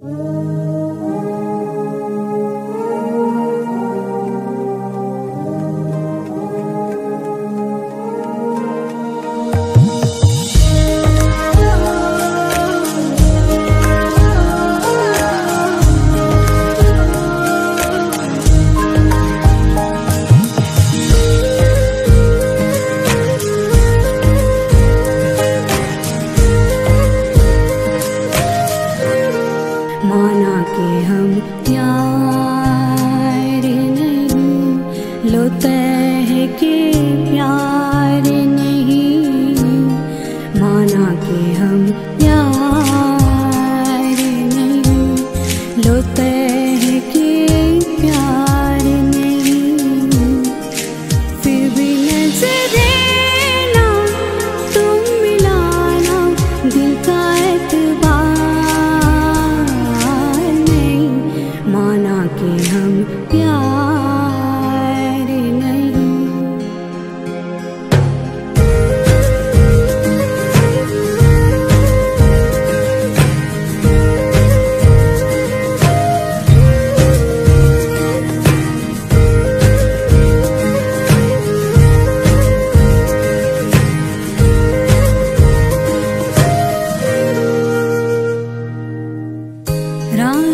Ooh. Mm -hmm.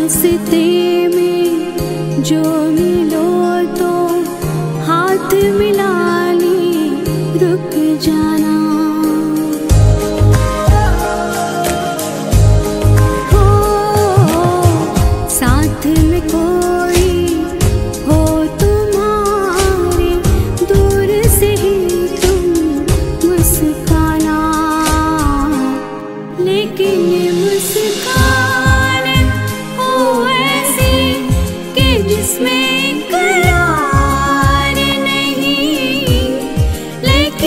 रास्ते में जो मिलो तो हाथ मिलाने रुक जाना। हो, साथ में कोई हो तुम्हारे, दूर से ही तुम मुस्काना। लेकिन